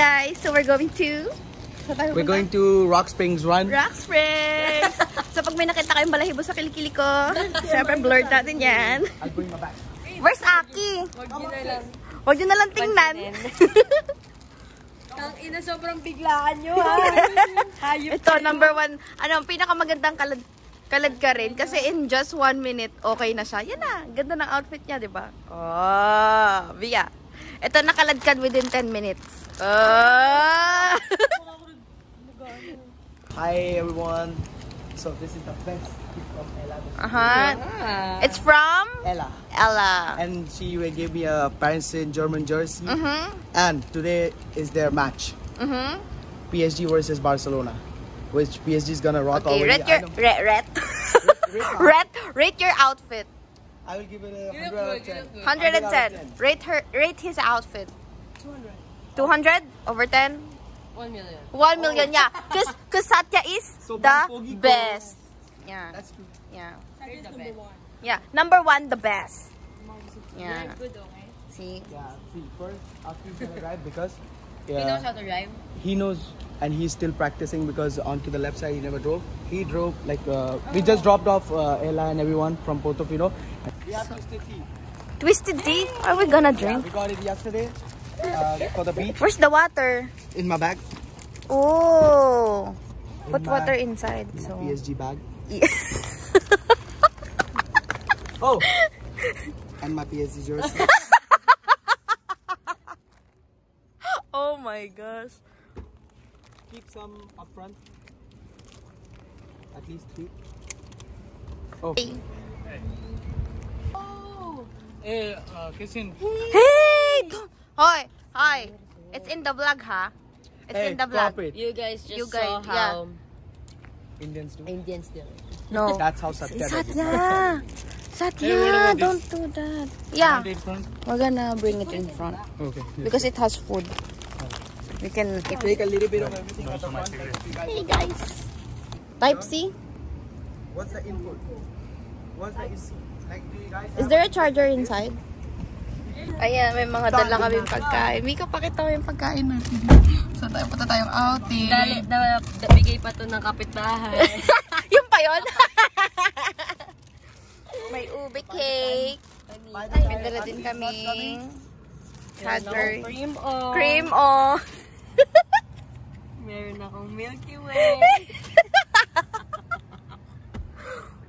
guys, so we're going to... We're going to Rock Springs Run. Rock Springs! so pag may nakita kayong balahibo sa kilikili ko, syempre blurred natin yan. I'll bring my back. Where's Aki? Huwag nyo na lang. Huwag na lang tingnan. Ang ina, sobrang biglaan nyo ha. Hayop Ito, number one. Ano, ang pinakamagandang kalad, kalad ka rin. Kasi in just one minute, okay na siya. Yan na, ganda ng outfit niya, di ba? Oh, Bia. Ito, nakalad ka within 10 minutes. Oh! Hi everyone. So this is the best gift from Ella. uh-huh. Ah. It's from Ella. Ella. And she will give me a Paris Saint-Germain jersey. Mm-hmm. And today is their match. Mm-hmm. PSG versus Barcelona. Which PSG is gonna rock Okay, already. rate your, know. rate, rate. rate- rate, rate your outfit. I will give it a You 100 look out of good, you 10. look good. 110. Rate her, rate his outfit. 200 over 10? 1 million. 1 million, yeah. Cause, cause Satya is Sobrang the pogi ko. best. Yeah, That's true. yeah. You're the best. Yeah, number one, the best. Yeah. Good, okay? See? Yeah. See, first after he's gonna drive because He knows how to drive. he knows and he's still practicing because onto the left side he never drove. He drove like uh, we just dropped off uh, Ella and everyone from Portofino. We have to stay tea. Twisted tea? Are we gonna Yeah, drink? we got it yesterday uh, for the beach Where's the water? in my bag. Oh. In Put water inside. in So. PSG bag. Yeah. Oh, and my PSG jersey. oh my gosh. Keep some up front. At least three. Oh, Hey, uh, Kissin, Hey! don't- Hoy! Hi! It's in the vlog, ha? It's hey, in the vlog. it. You guys just You saw guys, how Indians do. Indians do it. No. That's how Satya does it. Satya! Satya, Hey, what about don't do that. Yeah, we're gonna bring it in front. Okay. Because it has food. We can eat Take a little bit of everything at the front. Hey guys! Type C? What's the input? What's the input? Like, do you guys Is there a charger inside? Ayan, may mga dala kaming pagkain. Mika, pakita mo yung pagkain natin. So, tayo punta tayong outing. Dali, na- bigay pa to ng kapitbahay. yung pa yun? may ube cake. May dala din kaming Cadbury. Cream o. Cream oh. Meron akong Milky Way.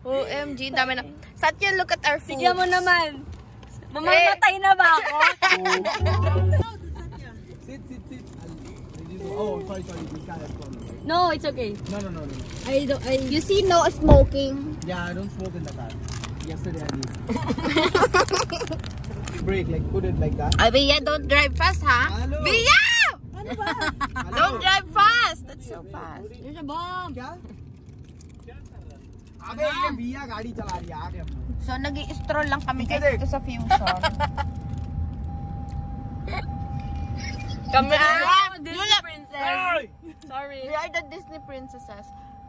OMG, dami na. Satya, look at our food. Tignan mo naman. Mamamatay na ba ako? Sit, sit, sit. Oh, sorry, sorry. We can't. No, it's okay. No, no, no, no. I don't, I, You see, no smoking. Yeah, I don't smoke in the car. Yesterday I did. Break, like put it like that. Ay, Bia, don't drive fast, huh? Hello. Bia! Hello. Don't drive fast! That's so fast. there's a bomb. क्या? अबे ये भैया गाड़ी चला रही है आगे हम लोग। So, nag stroll lang kami Picture guys it. dito sa fusion. Kami Ah, Disney you left- princess. Sorry. We are the Disney princesses.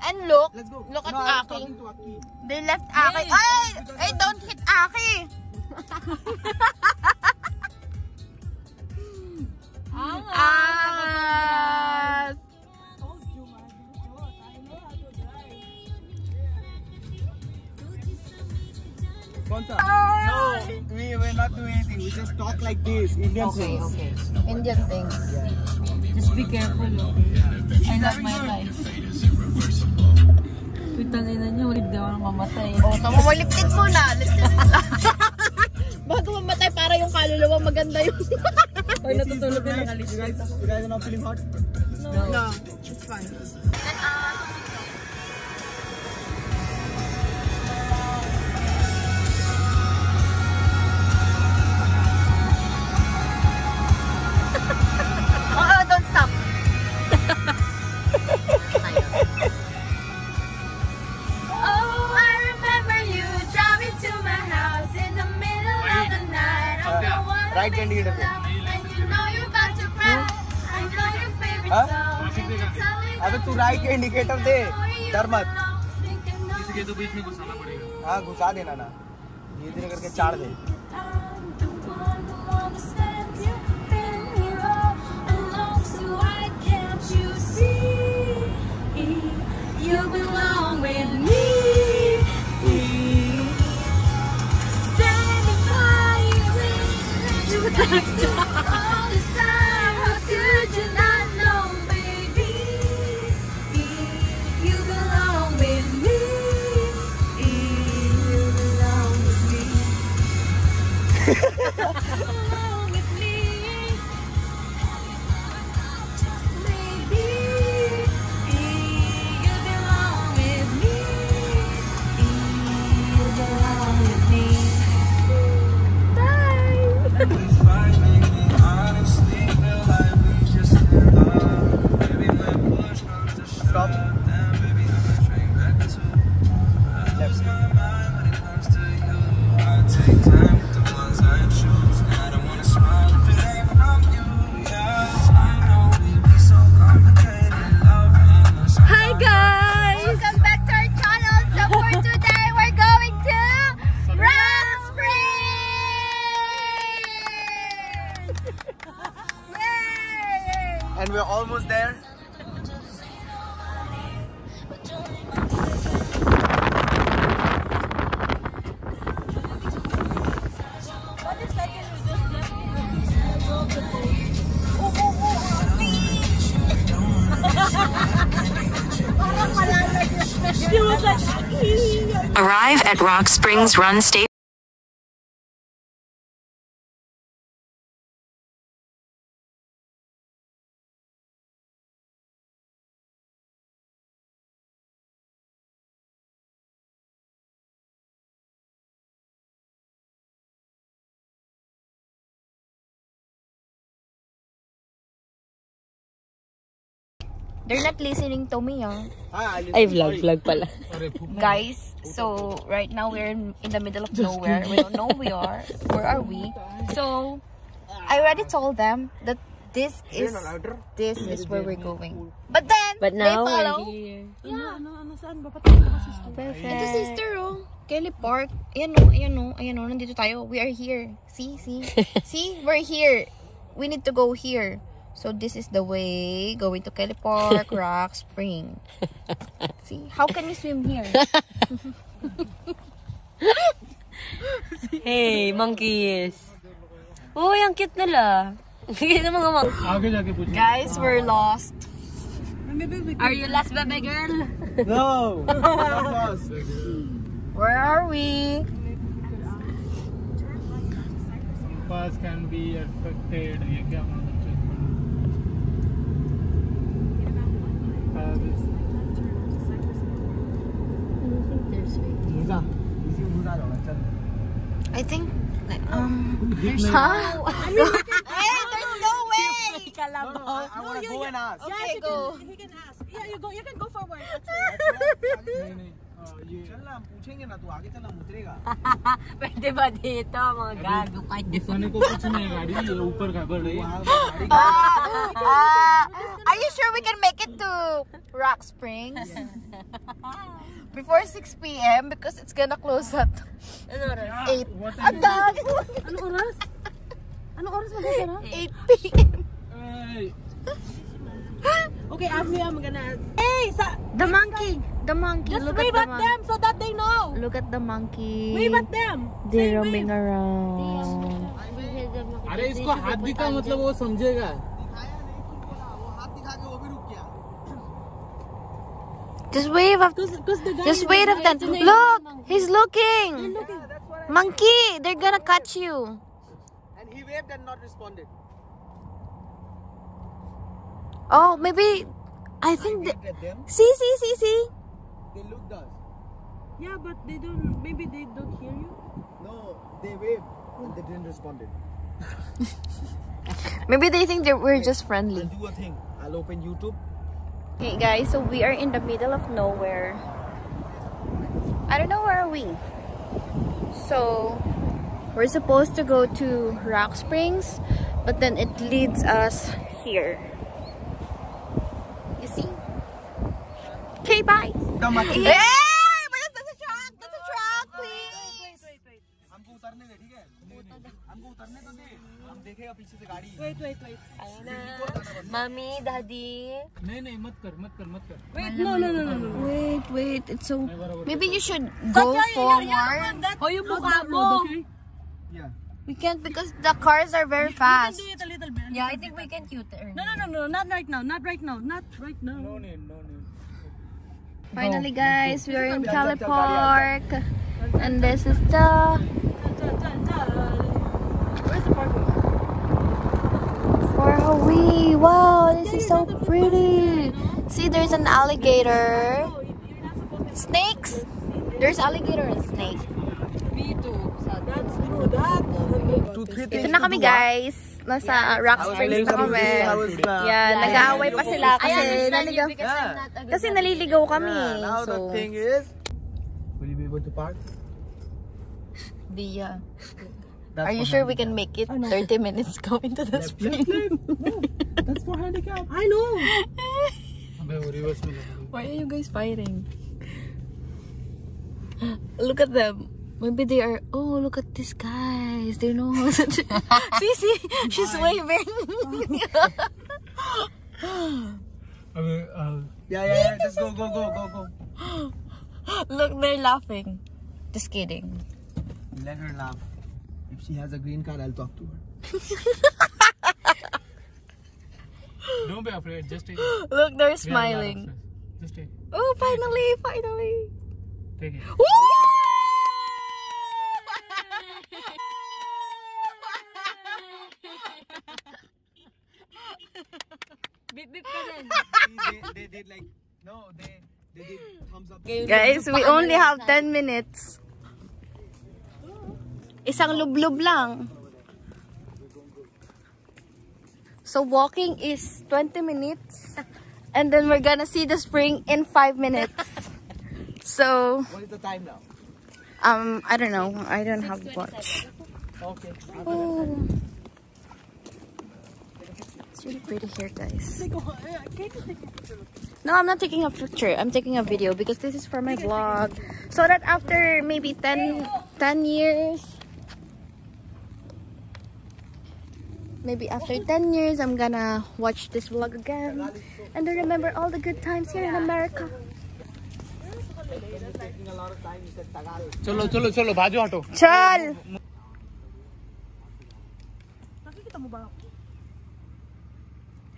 And look, Let's go. look at no, I was Aki. talking to Aki. They left Aki. Ay! Ay, don't hit Aki! Ah! Konsa? No, we were not doing anything. We just talk like this. Indian okay, things. Okay. Indian things. Yeah. Just be careful. Okay? I love my life. Pitangin na niyo, ulit daw ang mamatay. Oh, tama mo, liptit mo na. Bago mamatay, para yung kaluluwa maganda yun. Or natutulog na lang. You guys, you guys are not feeling hot? No. No, it's fine. And, uh, right hand की अबे तू right के indicator दे, डर मत। हाँ घुसा देना ना। धीरे धीरे करके चाड़ दे। you Arrive at Rock Springs Run Station. They're not listening to me, ah. Ah, Ay, vlog, vlog pala. Guys, so right now we're in, in the middle of nowhere. We don't know where we are. Where are we? So I already told them that this is this is where we're going. But then But they now follow. we're here. Ito sister oh. Kelly Park. Ayan oh, ayan oh, ayan oh, nandito tayo. We are here. See, see? see? We're here. We need to go here. So this is the way going to Kelly Park Rock Spring. See, how can you swim here? hey, monkeys. Oh, ang cute nila. Ah, Guys, we're lost. Are you lost, baby girl? No. Where are we? Pass can be affected. I think um oh, there's huh? I mean, hey, there's no way. No, no, I, no, want to go you, and ask. Okay, yeah, go. Can, he can ask. Yeah, you go. You can go forward. चल ना, हम पूछेंगे ना, तू आगे चल ना, हम उतरेगा। Pwede ba dito, mga gago kayo? दिखाने को कुछ नहीं है गाड़ी ये ऊपर का बढ़ रही है वहाँ पे गाड़ी Uh, are you sure we can make it to Rock Springs before 6 p.m. because it's gonna close at Ano oras? 8. What Ang dami. Ano oras? Ano oras mag-sara? 8 p.m. Hey, Okay, ask me. I'm gonna. Hey, sa, The monkey. The monkey. just Look wave at at the them so that they know. monkey. Look at the monkey. Wave at them. They're Say roaming wave. around. अरे इसको हाथ दिखा मतलब वो समझेगा वो हाथ दिखा के वो भी रुक गया। Just wave at Cause, cause the guy. Just wait at them. Look, he's looking. Monkey, they're gonna catch you. And he waved and not responded. Oh, maybe. I think. Waved They, them. see, see, see, see. They looked us. Yeah, but they don't. Maybe they don't hear you. No, they waved and they didn't responded. Maybe they think that we're just friendly. I'll do a thing. I'll open YouTube. Okay, guys, so we are in the middle of nowhere. I don't know where are we. So we're supposed to go to Rock Springs, but then it leads us here. You see? Okay, bye. Hey! But that's a truck! That's a truck, please! हमको उतरने दे ठीक है हमको उतरने तो दे हम देखेगा पीछे से गाड़ी Wait, wait, wait. Mommy, daddy. नहीं नहीं मत कर मत कर मत कर Wait, no, no, no, no, no. Wait, wait. It's so... Maybe you should go forward. Oh, you mukha mo. Yeah. We can't because the cars are very fast. Do it a little bit. Yeah, I think we can cute her. No, no, no, no, not right now, not right now, not right now. no need no need Finally, guys, we are in Kelly Park. And this is the... Where's the parking? For Hawaii. Wow, this is so pretty. See, there's an alligator. Snakes? There's alligator and snake. Me too. That's true, that's true. Two, three Ito na kami, ah. guys. nasa rock springs na kami. Yeah, nag-aaway pa sila kasi naligaw. Kasi naliligaw kami. Now the thing is, will you be able to park? Via. That's Are you sure we can make it 30 minutes going to the spring? No, that's for handicap. I know. Why are you guys fighting? Look at them. Maybe they are. Oh, look at these guys. They know how to. see, see, she's waving. अबे uh, Yeah, yeah, yeah. Just go, go, go, go, go. look, they're laughing. Just kidding. Let her laugh. If she has a green card, I'll talk to her. don't be afraid just take it. Look, they're We have a lot of smiling. just take it. Oh, finally, finally. take it Woo! Bip bip ka din. they, they did like, no, they, they did thumbs up. Guys, we only have 10 minutes. Isang lublub lang. So walking is 20 minutes. And then we're gonna see the spring in 5 minutes. So, What is the time now? um, I don't know. I don't have watch. Okay. Oh. It's really pretty here, guys. No, I'm not taking a picture. I'm taking a video because this is for my vlog. So that after maybe 10, 10 years, maybe after 10 years, I'm gonna watch this vlog again. And then remember all the good times here in America. Taking a lot of time. You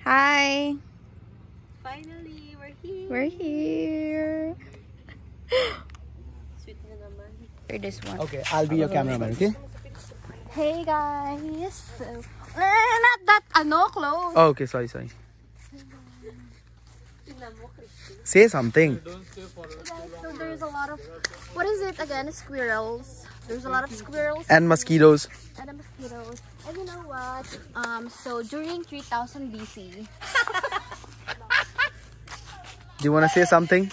Hi! Finally, we're here. We're here. Sweet na naman. For this one. Okay, I'll be your cameraman, okay? Hey guys! So, eh, not that ano close. Oh, okay, sorry, sorry. Say something. So there's a lot of what is it again? Squirrels. There's a lot of squirrels And mosquitoes. and the mosquitoes. And you know what? Um, so during 3000 BC, Do you want to say something?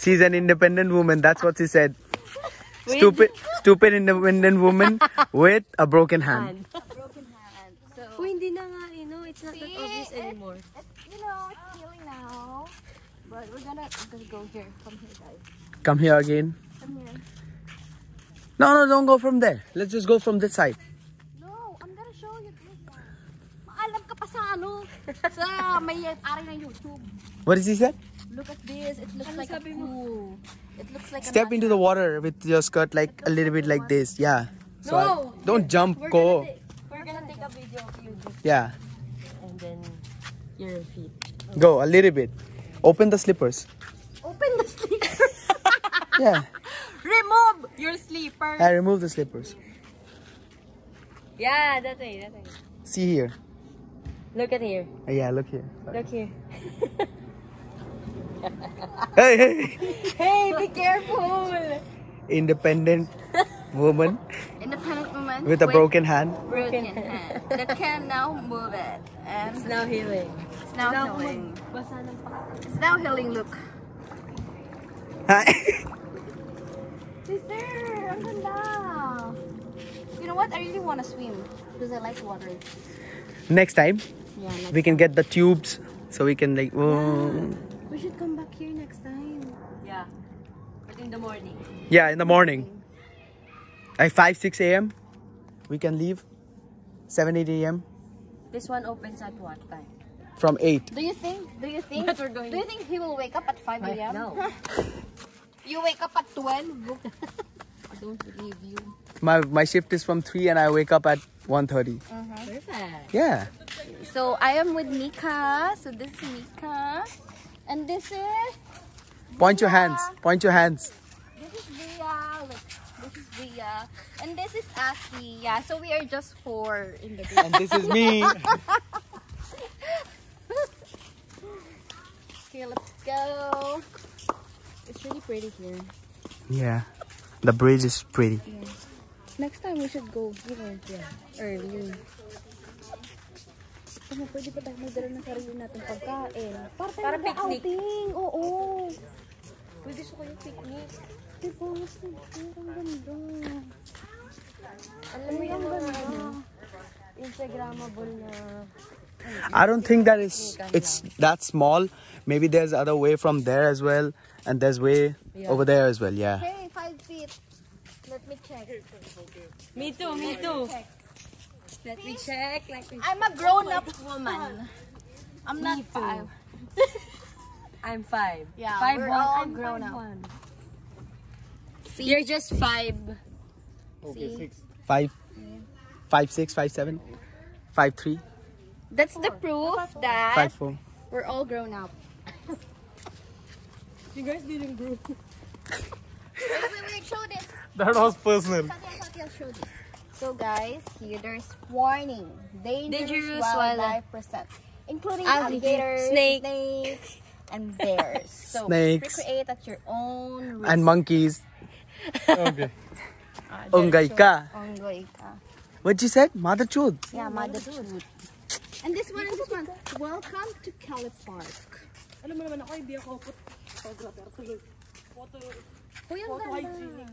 She's an independent woman. That's what she said. Stupid, stupid independent woman with a broken hand. broken hand. So Oh, hindi na nga, eh, no? It's not that See? obvious It- anymore. you know it's healing now. But we're gonna, we're gonna go here. Come here, guys. Come here again. Come here. No, no, don't go from there. Let's just go from this side. No, I'm gonna show you this one. Maalam ka pa sa ano? sa may ari ng YouTube. What did she say? Look at this. It looks like a pool. It looks like Step a into the water with your skirt like a little bit like this. Yeah. So I- No. don't jump, go. We're gonna take a video of you Yeah. and then your feet. Go a little bit. Open the slippers. Open the sneakers. Yeah. Remove your sleeper. I remove the slippers. Yeah, that way, that way. See here. Look at here. Uh, Yeah, look here. Look here. Hey, hey. Hey, be careful! Independent woman Independent woman with a broken hand. broken hand that can now move it. And It's now healing. it's now healing. Basa ng pa. It's now healing. Look. Hi. Sister, ang ganda. You know what? I really want to swim because I like water. Next time Yeah, next we can get the tubes so we can like. oh. We should come back here next time. Yeah. But in the morning. Yeah, in the morning. Like 5, 6 a.m. We can leave. 7, 8 a.m. This one opens at what time? From 8. Do you think? Do you think? But we're going- Do you think he will wake up at 5 a.m.? No. You wake up at 12. I don't believe you. My my shift is from 3 and I wake up at 1.30. Uh-huh. Perfect. Yeah. So I am with Mika. So this is Mika, and this is Point your hands. Point your hands. this is Via. Look, this is Via, and this is Aki. Yeah. So we are just four in the group. And this is me. Okay, let's go. It's really pretty here. yeah. The bridge is pretty. Next time we should go here. Yeah. Early. Ano, pwede pa tayo magdala ng sarili natin pagkain. Para tayo Para mag-outing. picnic. Oo. Pwede sa kayo picnic. Diba? Mas ang ganda. Alam mo yung mga ano, Instagrammable na I don't think that it's it's that small. Maybe there's other way from there as well, and there's way over there as well. Yeah. Hey, five feet. Let me check. Me too, me too. Let me check. Let me I'm a grown-up woman. I'm not Me five. I'm five. Yeah, five we're one. all I'm grown five up. one. You're just five. Okay, See? six. Five, five six, five seven, five three, That's the proof that five four. we're all grown up. You guys didn't grow. Wait, wait, wait, show this. That was personal. Satya, Satya, show this. So guys, here there's warning. Dangerous, Dangerous wildlife present. Including alligators, snake. snakes, and bears. So Snakes. recreate at your own risk. And monkeys. Okay. Ah, Ungay ka. Onggoy ka. What you said? Mother truth. Yeah, mother truth. And this one and this one. Welcome to Kelly Park. Alam mo naman ako, hindi ako phot- photographer. Photo, Uy, ang photo hygienic.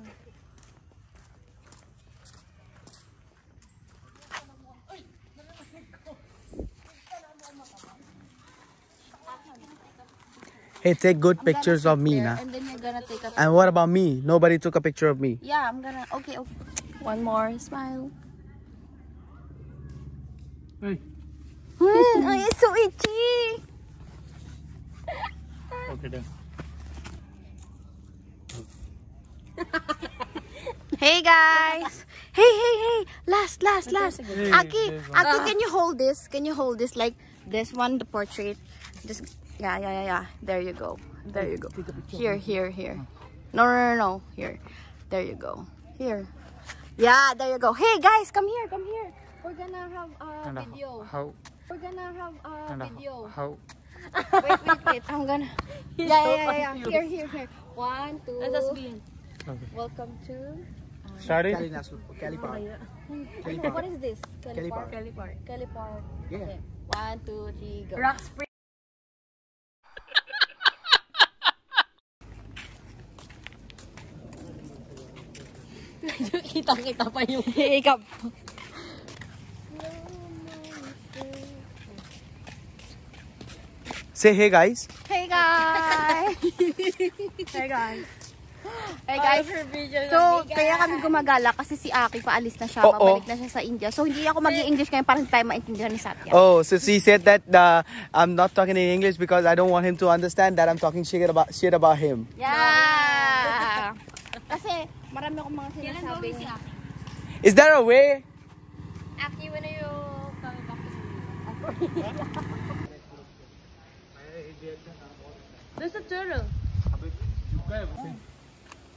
Hey, take good I'm pictures of me, there na. And then you're gonna take a And what about me? Nobody took a picture of me. Yeah, I'm gonna. Okay, okay. One more smile. Hey. Hmm, ay, it's so itchy. Okay, done. Hey guys. Hey, hey, hey. Last, last, last. Aki, Aki, can you hold this? Can you hold this like this one, the portrait? Just yeah, yeah, yeah, yeah. There you go. There you go. Here, here, here. No, no, no, no. Here. There you go. Here. Yeah, there you go. Hey guys, come here, come here. We're gonna have a And uh, video. how? We're gonna have a And uh, video. how? Wait, wait, wait. I'm gonna. Yeah, yeah, yeah, yeah. Here, here, here. One, two. Let's sabihin. Welcome to. Started? Cali National, Cali Park. Ano, what is this? Kelly Park. Kelly Park. Kelly Park. Yeah. Okay. One, two, three, go. Rock Spring. Kitang-kita pa yung Ikaw. Say hey, guys. Hey guys! hey guys! Hey guys! So, kaya kami gumagala kasi si Aki paalis na siya. Oo. Babalik na siya sa India. So, hindi ako mag english ngayon para hindi tayo maintindihan ni Satya. Oh, so she said that uh, I'm not talking in English because I don't want him to understand that I'm talking shit about shit about him. Yeah! kasi marami akong mga sinasabing. Is there a way? Aki, when are you coming back to There's a turtle.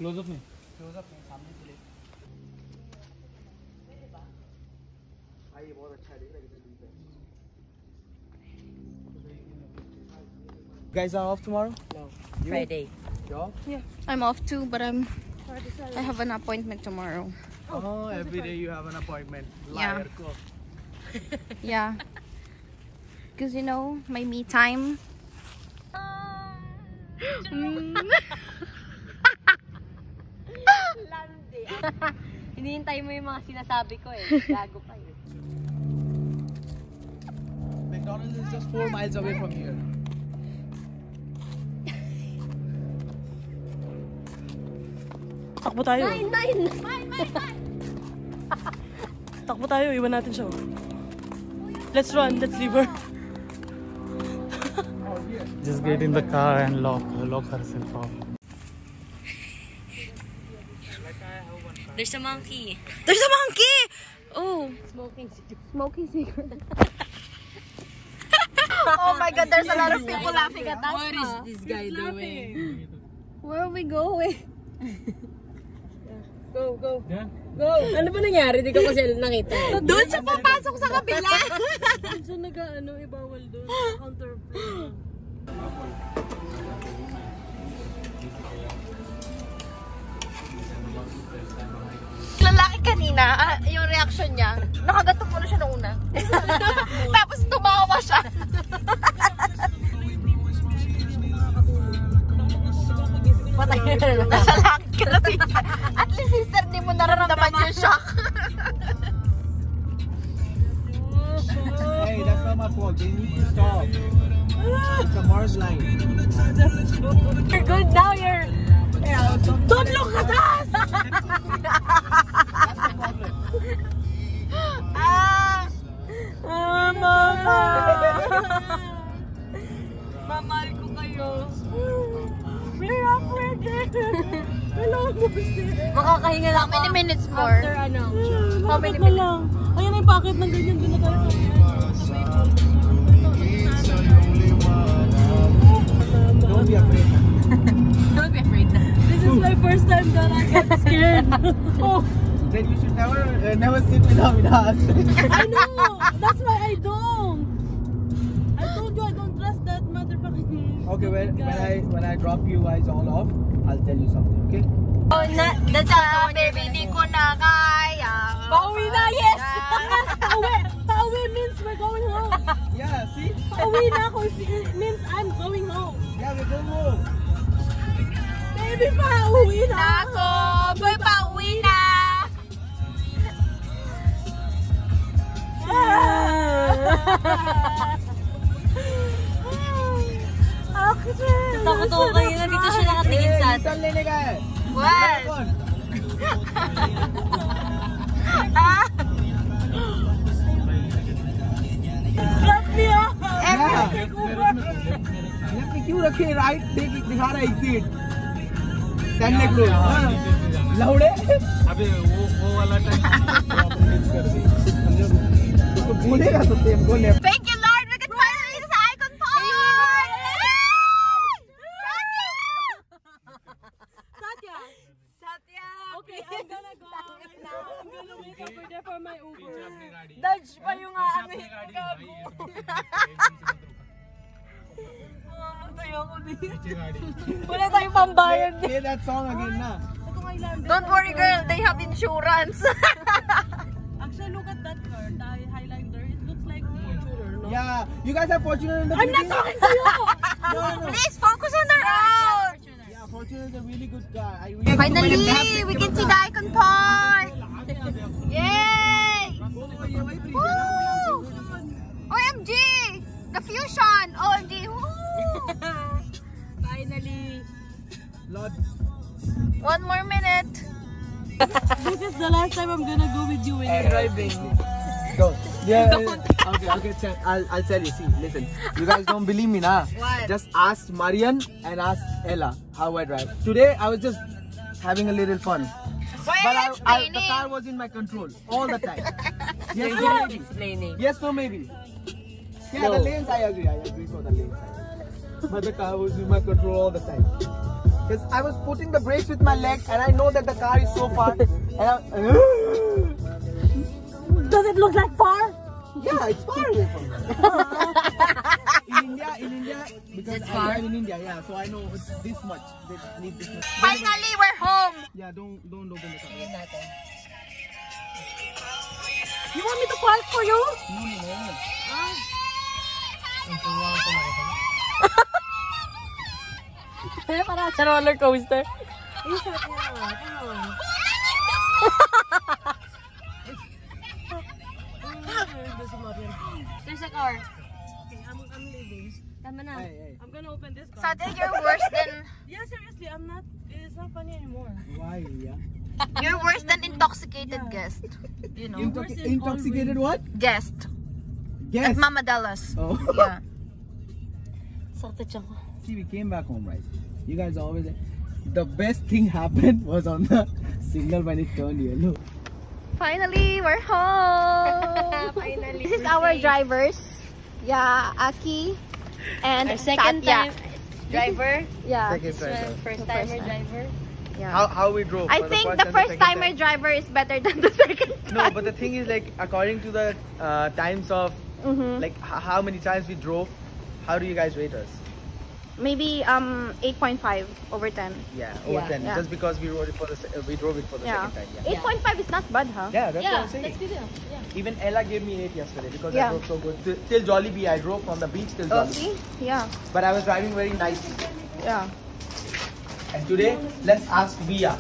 Close up me. Close up me. I'm not. You guys are off tomorrow? No. Friday. You off? I'm off too, but I'm I have an appointment tomorrow. Oh, every day you have an appointment. Yeah. Liar ko. Yeah. Because you know, my me time. Landi. Mm. Hinihintay mo yung mga sinasabi ko eh. Gago pa eh. McDonald's is just four miles away from here. Takbo tayo. Nine, nine! Takbo tayo, iwan natin siya. oh. Let's run. Let's leave her. Just get in the car and lock lock herself off. There's a monkey. There's a monkey! Oh. Smoking cigarette. Smoking cigarette. oh my god, there's a lot of people laughing at us. What is this guy doing? Where are we going? Go, go, Yeah. go. Ano ba nangyari? Di ko kasi nakita. Doon siya papasok sa kabila. Doon siya nag ano, ibawal doon. Counter Lalaki kanina, ah, yung reaction niya, nakagato mo na siya nung. scared. oh, Then you should never, uh, never sit without with us. I know. That's why I don't. I told you I don't trust that motherfucking. okay, when, when. I when I drop you guys all off, I'll tell you something. Okay? Oh, na, that's Ah, baby, di ko na kaya. Pauwi na, yes! Pauwi! Pauwi means we're going home. Yeah. See? Pauwi na ako. It means I'm going home. Yeah, we're going home. Baby, pauwi na Ako, boy, pauwi na. Takot ako kanina. Dito siya nakatingin sa atin. चल लेने का है What? कौन? Ah! Yeah. Left में क्यों रखे right देख दिखा रहा है एग्जिट चलने को हाँ। लौड़े अबे वो वो वाला टाइम मिस कर दी तो बोलेगा तो तेरे को play that song again na. Don't worry girl, they have insurance. Actually, look at that car, the Highlander. It looks like Fortuner, no? Yeah, you guys have Fortuner in the I'm not talking to you! no, no. Please focus on the road! Yeah, Fortuner is a really good guy. Really Finally, we can see the ICON Park. Yay! Oh, Woo! OMG! The fusion! OMG! Woo! Finally! Lord One more minute. This is the last time I'm gonna go with you when you're driving. Go. Yeah. Okay, okay, check. I'll, I'll tell you. See, listen. You guys don't believe me, nah? What? Just ask Marian and ask Ella how I drive. Today, I was just having a little fun. Why But are I, you I, the car was in my control all the time. yes, no, maybe. Explaining. Yes, no, maybe. Yeah, the lanes, I agree. I agree for the lanes. But the car was in my control all the time. Because I was putting the brakes with my leg and I know that the car is so far. and I, Does it look like far? Yeah, it's far away from in India, in India, because I drive in India, yeah, so I know it's this much. They need this much. Finally, we're home. Yeah, don't don't open the car. You want me to park for you? No, no, no, ah. no. Parang sa roller coaster. There's a car. Okay, I'm, I'm leaving. Tama na. Hey, hey. I'm gonna open this car. Saturday, you're worse than Yeah, seriously, I'm not. It's not funny anymore. Why? Yeah. you're worse than intoxicated guest. You know, Intox- intoxicated what? guest. Yes. At Mama Dallas. Oh. Yeah. Sakto tiyan. See, we came back home, right? You guys always. The best thing happened was on the signal when it turned yellow. Finally, we're home. Finally. This is our drivers. Yeah, Aki and Our second Satya. time driver. Yeah. Second driver. First The timer first time. driver. yeah. How, how we drove? I for the think first the first timer time. driver is better than the second No, time. but the thing is, like, according to the uh, times of, Mhm. like, how many times we drove, how do you guys rate us? Maybe um 8.5 over 10. Yeah, over Yeah. 10. Yeah. Just because we rode it for the se- uh, we drove it for the Yeah. second time. Yeah. 8.5 is not bad, huh? Yeah, that's yeah, what I'm saying. that's good. Yeah. Even Ella gave me 8 yesterday because Yeah. I drove so good. Till, till Jollibee, I drove from the beach till Oh, Jollibee. see? Yeah. But I was driving very nicely. Yeah. And today, let's ask Via.